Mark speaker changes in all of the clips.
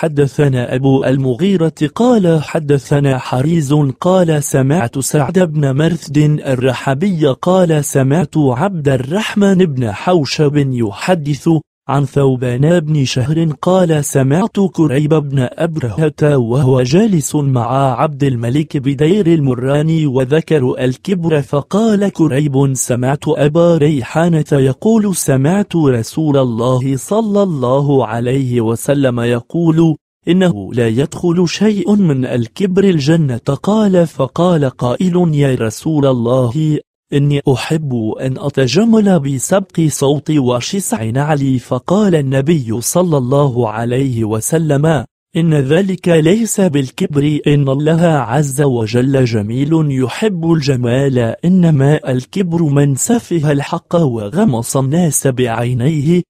Speaker 1: حدثنا أبو المغيرة قال حدثنا حريز قال سمعت سعد بن مرثد الرحبي قال سمعت عبد الرحمن بن حوشب يحدث عن ثوبان بن شهر قال سمعت كريب بن أبرهة وهو جالس مع عبد الملك بدير المراني وذكر الكبر فقال كريب سمعت أبا ريحانة يقول سمعت رسول الله صلى الله عليه وسلم يقول إنه لا يدخل شيء من الكبر الجنة قال فقال قائل يا رسول الله إني أحب أن أتجمل بسبق صوتي وشسع نعلي فقال النبي صلى الله عليه وسلم إن ذلك ليس بالكبر إن الله عز وجل جميل يحب الجمال إنما الكبر من سفه الحق وغمص الناس بعينيه.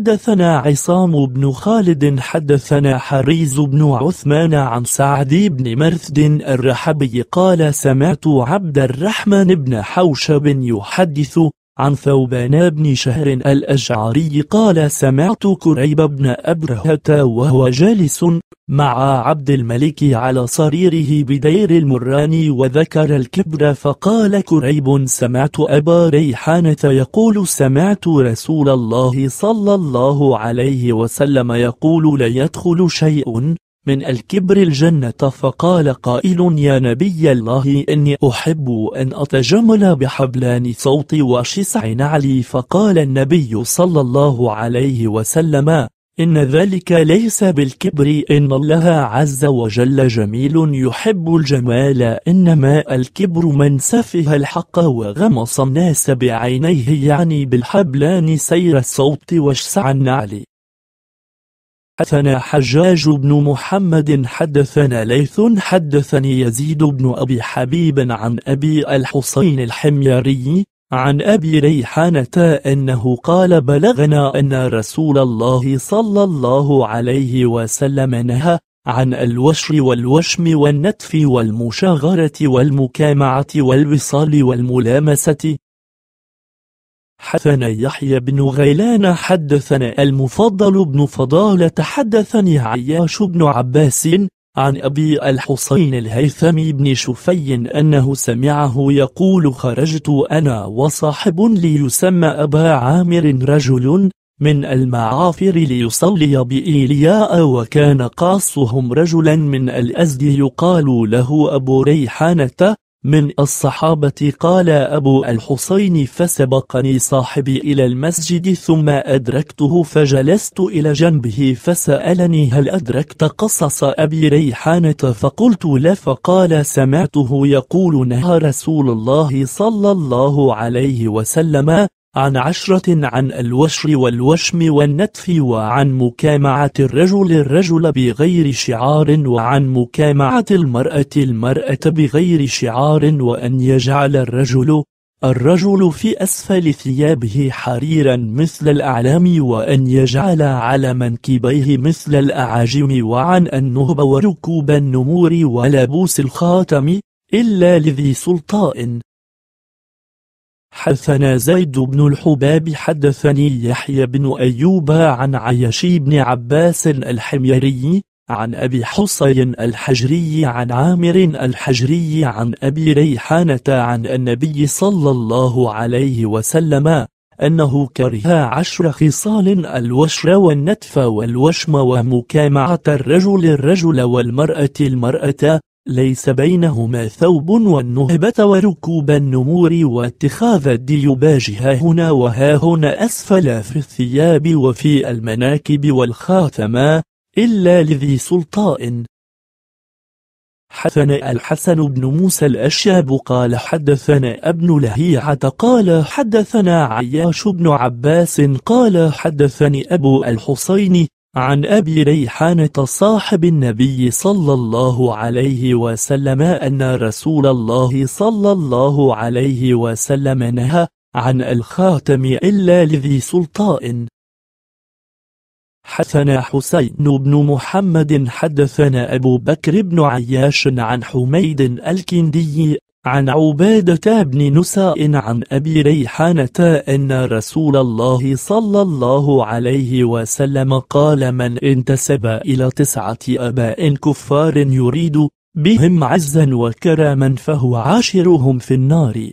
Speaker 1: حدثنا عصام بن خالد حدثنا حريز بن عثمان عن سعد بن مرثد الرحبي قال سمعت عبد الرحمن بن حوشب يحدث عن ثوبان بن شهر الأشعري قال سمعت كريب بن أبرهة وهو جالس مع عبد الملك على صريره بدير المراني وذكر الكبر فقال كريب سمعت أبا ريحانة يقول سمعت رسول الله صلى الله عليه وسلم يقول لا يدخل شيء من الكبر الجنة فقال قائل يا نبي الله إني أحب أن أتجمل بحبلان صوتي وشسع نعلي فقال النبي صلى الله عليه وسلم إن ذلك ليس بالكبر إن الله عز وجل جميل يحب الجمال إنما الكبر من سفه الحق وغمص الناس بعينيه يعني بالحبلان سير الصوت وشسع النعل حدثنا حجاج بن محمد حدثنا ليث حدثني يزيد بن أبي حبيب عن أبي الحسين الحميري عن أبي ريحانة أنه قال بلغنا أن رسول الله صلى الله عليه وسلم نهى عن الوشر والوشم والنتف والمشاغرة والمكامعة والوصال والملامسة حدثنا يحيى بن غيلان حدثنا المفضل بن فضالة حدثني عياش بن عباس عن أبي الحسين الهيثم بن شفي أنه سمعه يقول خرجت أنا وصاحب ليسمى أبا عامر رجل من المعافر ليصلي بإيلياء وكان قاصهم رجلا من الأزد يقال له أبو ريحانة من الصحابة قال أبو الحسين فسبقني صاحبي إلى المسجد ثم أدركته فجلست إلى جنبه فسألني هل أدركت قصص أبي ريحانة فقلت لا فقال سمعته يقول نهى رسول الله صلى الله عليه وسلم عن عشرة عن الوشر والوشم والنتف وعن مكامعة الرجل الرجل بغير شعار وعن مكامعة المرأة المرأة بغير شعار وأن يجعل الرجل الرجل في أسفل ثيابه حريرا مثل الأعلام وأن يجعل على منكبيه مثل الأعاجم وعن النهب وركوب النمور ولبوس الخاتم إلا لذي سلطاء حدثنا زيد بن الحباب حدثني يحيى بن أيوب عن عيشي بن عباس الحميري عن أبي حصين الحجري عن عامر الحجري عن أبي ريحانة عن النبي صلى الله عليه وسلم أنه كره عشر خصال الوشر والنتف والوشم ومكامعة الرجل الرجل والمرأة المرأة ليس بينهما ثوب والنهبة وركوب النمور واتخاذ الديباج ها هنا وها هنا أسفل في الثياب وفي المناكب والخاتما إلا لذي سلطاء حدثنا الحسن بن موسى الأشاب قال حدثنا ابن لهيعة قال حدثنا عياش بن عباس قال حدثني أبو الحسين عن أبي ريحانة صاحب النبي صلى الله عليه وسلم أن رسول الله صلى الله عليه وسلم نهى عن الخاتم إلا لذي سلطاء حدثنا حسين بن محمد حدثنا أبو بكر بن عياش عن حميد الكندي عن عبادة بن نساء عن أبي ريحانة أن رسول الله صلى الله عليه وسلم قال من انتسب إلى تسعة أباء كفار يريد بهم عزا وكراما فهو عاشرهم في النار.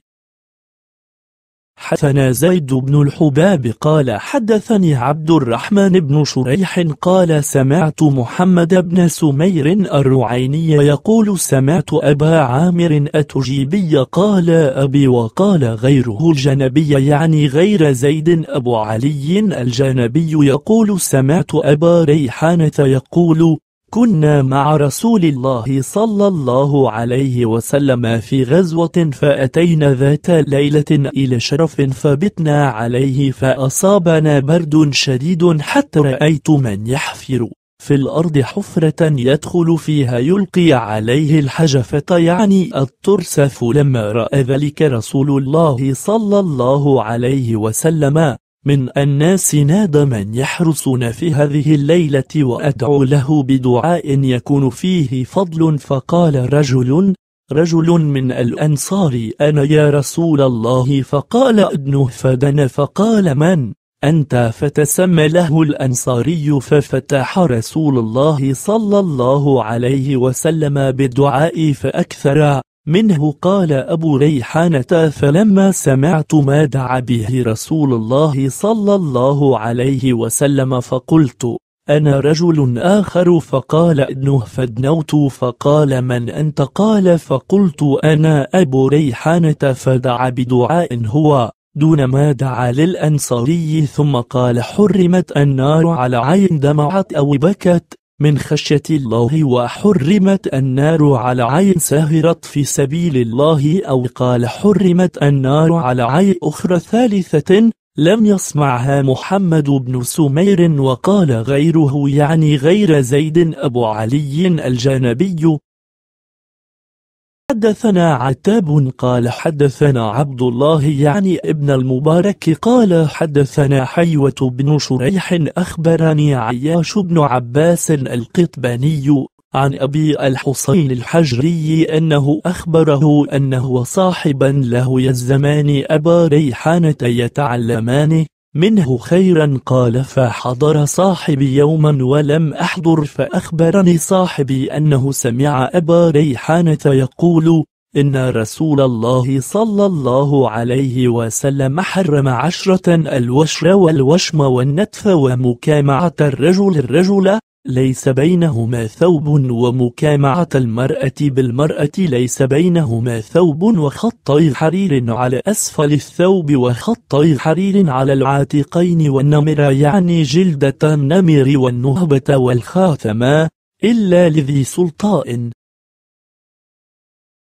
Speaker 1: حدثنا زيد بن الحباب قال حدثني عبد الرحمن بن شريح قال سمعت محمد بن سمير الرعيني يقول سمعت أبا عامر أتجيبي قال أبي وقال غيره الجنبي يعني غير زيد أبو علي الجنبي يقول سمعت أبا ريحانة يقول كنا مع رسول الله صلى الله عليه وسلم في غزوة فأتينا ذات ليلة إلى شرف فبتنا عليه فأصابنا برد شديد حتى رأيت من يحفر في الأرض حفرة يدخل فيها يلقي عليه الحجفة يعني الترس فلما رأى ذلك رسول الله صلى الله عليه وسلم من الناس ناد من يحرسنا في هذه الليلة وأدعو له بدعاء يكون فيه فضل. فقال رجل رجل من الأنصار أنا يا رسول الله؟ فقال ابنه فدن فقال من؟ أنت؟ فتسمى له الأنصاري. ففتح رسول الله صلى الله عليه وسلم بالدعاء فأكثر. منه قال أبو ريحانة فلما سمعت ما دعا به رسول الله صلى الله عليه وسلم فقلت أنا رجل آخر؟ فقال ابنه فدنوت. فقال من أنت؟ قال فقلت أنا أبو ريحانة. فدعا بدعاء هو دون ما دعا للأنصاري. ثم قال حرمت النار على عين دمعت أو بكت. من خشية الله وحرمت النار على عين ساهرت في سبيل الله أو قال حرمت النار على عين أخرى ثالثة لم يسمعها محمد بن سمير وقال غيره يعني غير زيد أبو علي الجانبي حدثنا عتاب قال حدثنا عبد الله يعني ابن المبارك قال حدثنا حيوة بن شريح أخبرني عياش بن عباس القطباني عن أبي الحسين الحجري أنه أخبره أنه صاحبا له يزمان أبا ريحانة يتعلمان منه خيرا قال فحضر صاحبي يوما ولم أحضر فأخبرني صاحبي أنه سمع أبا ريحانة يقول إن رسول الله صلى الله عليه وسلم حرم عشرة الوشر والوشم والنتف ومكامعة الرجل الرجل ليس بينهما ثوب ومكامعة المرأة بالمرأة ليس بينهما ثوب وخطي حرير على أسفل الثوب وخطي حرير على العاتقين والنمر يعني جلدة النمر والنهبة والخاتمة إلا لذي سلطان.